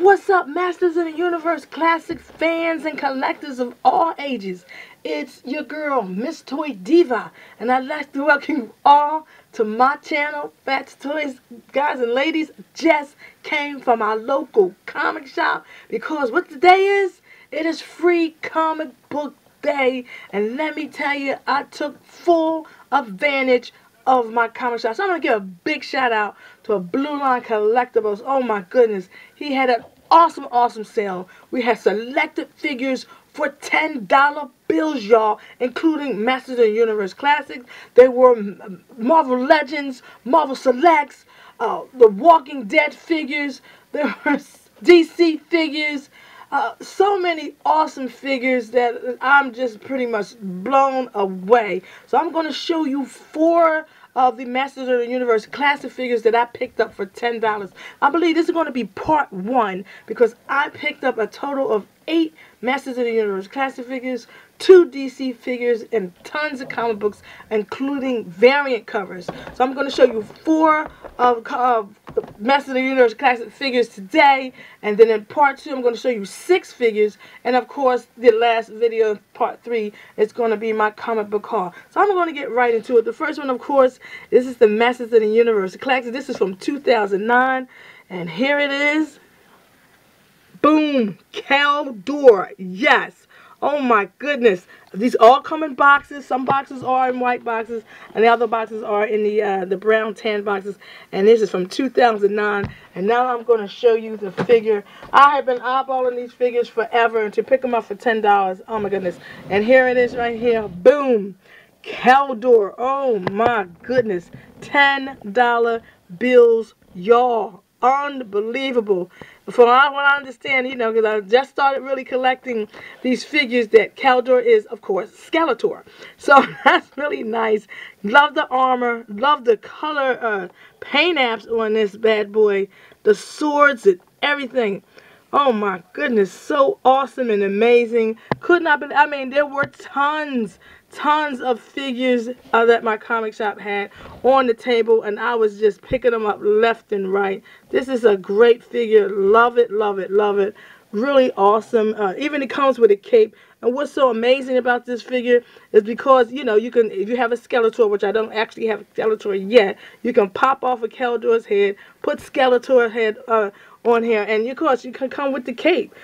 What's up, Masters of the Universe classic fans and collectors of all ages? It's your girl, Miss Toy Diva, and I'd like to welcome you all to my channel, Fats Toys. Guys and ladies, just came from our local comic shop because what today is, it is free comic book day, and let me tell you, I took full advantage of my comic shop. So I'm going to give a big shout out to a Blue Line Collectibles. Oh my goodness. He had an awesome, awesome sale. We had selected figures for $10 bills, y'all, including Masters of the Universe Classics. They were Marvel Legends, Marvel Selects, uh, the Walking Dead figures. There were DC figures. Uh, so many awesome figures that I'm just pretty much blown away. So I'm going to show you four of the Masters of the Universe classic figures that I picked up for $10. I believe this is going to be part one because I picked up a total of eight Masters of the Universe classic figures, two DC figures, and tons of comic books, including variant covers. So I'm going to show you four of, of Masters of the Universe classic figures today, and then in part two, I'm going to show you six figures, and of course, the last video, part three, is going to be my comic book haul. So I'm going to get right into it. The first one, of course, this is the Masters of the Universe classic. This is from 2009, and here it is. Boom! Keldor. Yes. Oh my goodness. These all come in boxes. Some boxes are in white boxes and the other boxes are in the uh, the brown tan boxes. And this is from 2009. And now I'm going to show you the figure. I have been eyeballing these figures forever and to pick them up for $10. Oh my goodness. And here it is right here. Boom. Keldor. Oh my goodness. $10 bills. Y'all. Unbelievable from what I understand, you know, because I just started really collecting these figures that Keldor is, of course, Skeletor. So that's really nice. Love the armor. Love the color uh, paint apps on this bad boy. The swords and everything. Oh my goodness, so awesome and amazing. Could not believe, I mean, there were tons, tons of figures uh, that my comic shop had on the table and I was just picking them up left and right. This is a great figure. Love it, love it, love it. Really awesome. Uh, even it comes with a cape. And what's so amazing about this figure is because, you know, you can, if you have a Skeletor, which I don't actually have a Skeletor yet, you can pop off a Keldor's head, put Skeletor head uh, on here, and of course you can come with the cape.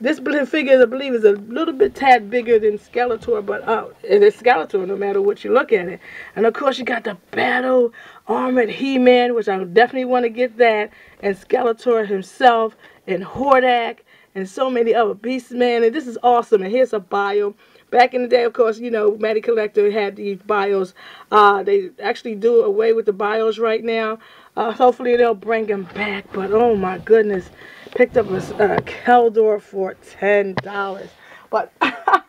This figure, I believe, is a little bit tad bigger than Skeletor, but uh, it is Skeletor no matter what you look at it. And of course, you got the Battle Armored He-Man, which I definitely want to get that, and Skeletor himself, and Hordak, and so many other Beastmen. And this is awesome. And here's a bio. Back in the day, of course, you know, Matty Collector had these bios. Uh, they actually do away with the bios right now. Uh, hopefully they'll bring them back. But oh my goodness, picked up a uh, Keldor for $10. But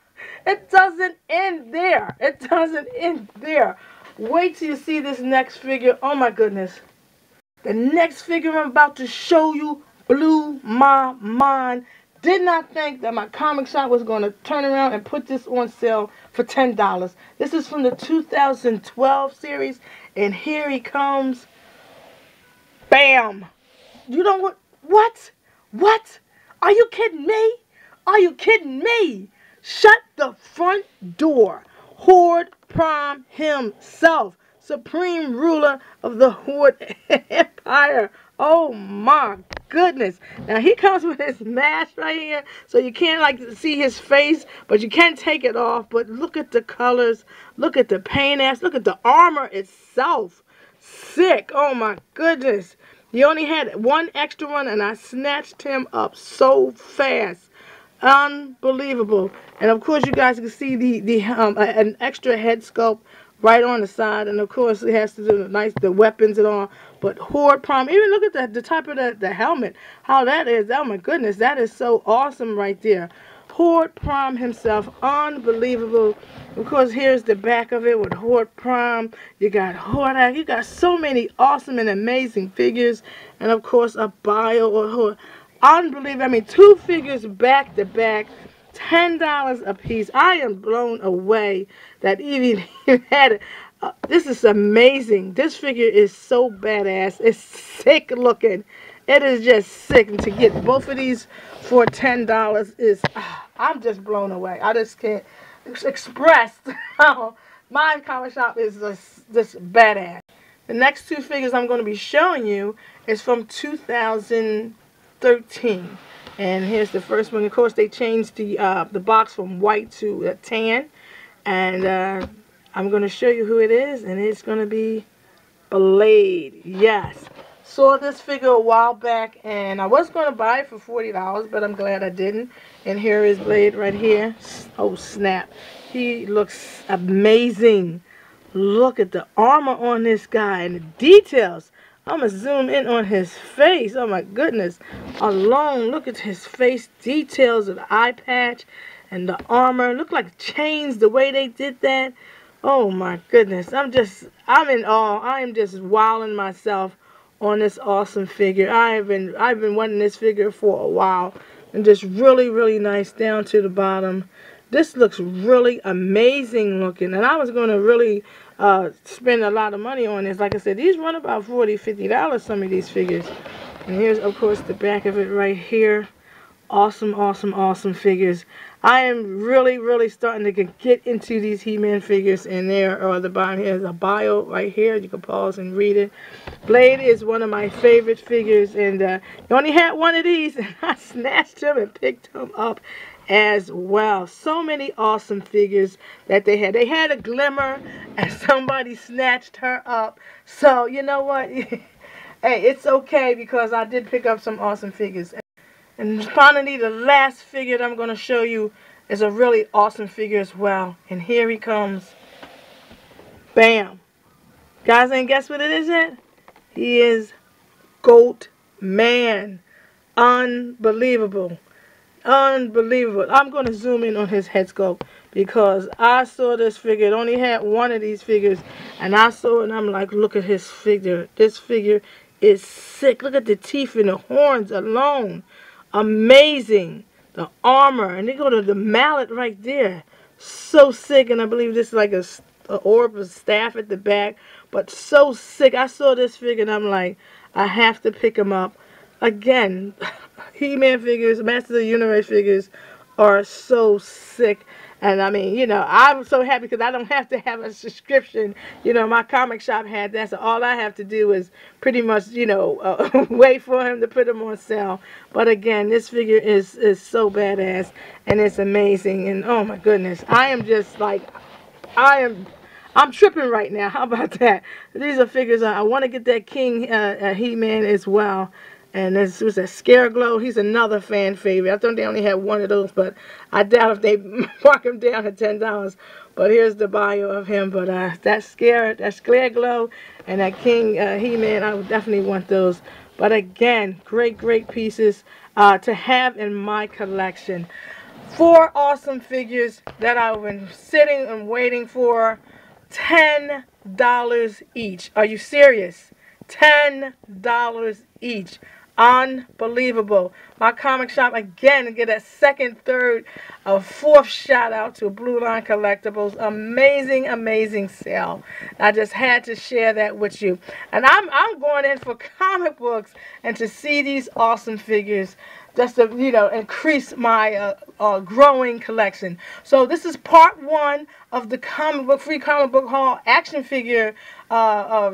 it doesn't end there. It doesn't end there. Wait till you see this next figure. Oh my goodness. The next figure I'm about to show you blew my mind. Did not think that my comic shop was going to turn around and put this on sale for $10. This is from the 2012 series. And here he comes. Bam! You know what? What? What? Are you kidding me? Are you kidding me? Shut the front door. Horde Prime himself, supreme ruler of the Horde Empire. Oh my goodness. Now he comes with his mask right here. So you can't like see his face. But you can take it off. But look at the colors. Look at the paint apps. Look at the armor itself. Sick. Oh my goodness. He only had one extra one and I snatched him up so fast. Unbelievable. And of course you guys can see the, the um, an extra head sculpt right on the side. And of course it has to do the nice the weapons and all. But Horde Prime, even look at the, the type of the, the helmet. How that is. Oh my goodness. That is so awesome right there. Horde Prime himself. Unbelievable. Of course, here's the back of it with Horde Prime. You got Hordak. You got so many awesome and amazing figures. And of course, a bio or Horde. Unbelievable. I mean, two figures back to back. $10 a piece. I am blown away that even had uh, this is amazing. This figure is so badass. It's sick looking. It is just sick. And to get both of these for $10 is, ah, I'm just blown away. I just can't express how my comic shop is just, badass. The next two figures I'm going to be showing you is from 2013. And here's the first one. Of course, they changed the uh, the box from white to uh, tan. And uh, I'm going to show you who it is. And it's going to be Blade. Yes. Saw this figure a while back. And I was going to buy it for $40. But I'm glad I didn't. And here is Blade right here. Oh, snap. He looks amazing. Look at the armor on this guy and the details. I'm going to zoom in on his face. Oh my goodness. Alone, look at his face details of the eye patch and the armor. Look like chains the way they did that. Oh my goodness. I'm just, I'm in awe. I am just wowing myself on this awesome figure. I have been, I've been wanting this figure for a while. And just really, really nice down to the bottom. This looks really amazing looking. And I was going to really uh, spend a lot of money on this. Like I said, these run about 40 $50, some of these figures. And here's, of course, the back of it right here. Awesome, awesome, awesome figures. I am really, really starting to get into these He-Man figures. And there, or the bottom here is a bio right here. You can pause and read it. Blade is one of my favorite figures. And uh, you only had one of these. And I snatched him and picked him up as well. So many awesome figures that they had. They had a glimmer and somebody snatched her up. So, you know what? hey, it's okay because I did pick up some awesome figures. And finally, the last figure that I'm going to show you is a really awesome figure as well. And here he comes. Bam. Guys ain't guess what it is yet? He is Goat Man. Unbelievable. Unbelievable. I'm going to zoom in on his head sculpt because I saw this figure. It only had one of these figures. And I saw it and I'm like, look at his figure. This figure is sick. Look at the teeth and the horns alone. Amazing. The armor. And they go to the mallet right there. So sick. And I believe this is like a, a orb of staff at the back. But so sick. I saw this figure and I'm like, I have to pick him up. Again, He-Man figures, Masters of the Universe figures are so sick. And I mean, you know, I'm so happy because I don't have to have a subscription. You know, my comic shop had that, so all I have to do is pretty much, you know, uh, wait for him to put them on sale. But again, this figure is is so badass and it's amazing. And oh my goodness, I am just like, I am. I'm tripping right now. How about that? These are figures. I, I want to get that King uh, uh, He-Man as well. And this was a Scareglow. He's another fan favorite. I thought they only had one of those, but I doubt if they mark him down at $10. But here's the bio of him. But uh, that Scare, that Scareglow and that King uh, He-Man, I would definitely want those. But again, great, great pieces uh, to have in my collection. Four awesome figures that I've been sitting and waiting for. $10 each. Are you serious? $10 each. Unbelievable. My comic shop again get a second, third, a fourth shout out to Blue Line Collectibles. Amazing, amazing sale. I just had to share that with you. And I'm I'm going in for comic books and to see these awesome figures just to you know increase my uh, uh, growing collection. So this is part one of the comic book free comic book haul action figure uh,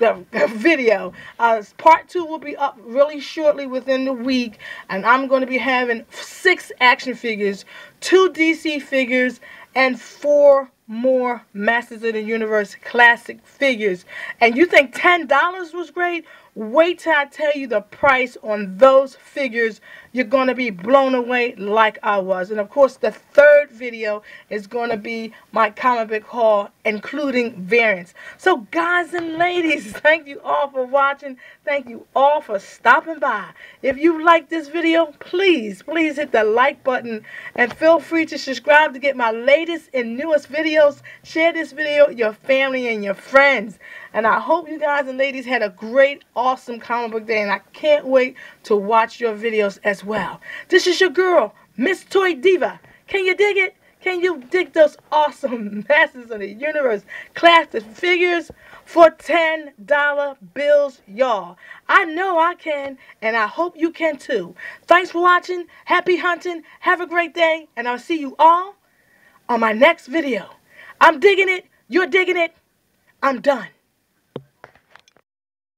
video. Uh, part two will be up really shortly within the week, and I'm going to be having six action figures, two DC figures, and four more Masters of the Universe classic figures. And you think $10 was great? Wait till I tell you the price on those figures. You're going to be blown away like I was. And of course, the third video is going to be my comic book haul, including variants. So guys and ladies, thank you all for watching. Thank you all for stopping by. If you like this video, please, please hit the like button. And feel free to subscribe to get my latest and newest videos. Share this video with your family and your friends. And I hope you guys and ladies had a great, awesome comic book day. And I can't wait to watch your videos as well. This is your girl, Miss Toy Diva. Can you dig it? Can you dig those awesome Masters of the Universe classic figures for $10 bills, y'all? I know I can, and I hope you can too. Thanks for watching. Happy hunting. Have a great day, and I'll see you all on my next video. I'm digging it. You're digging it. I'm done.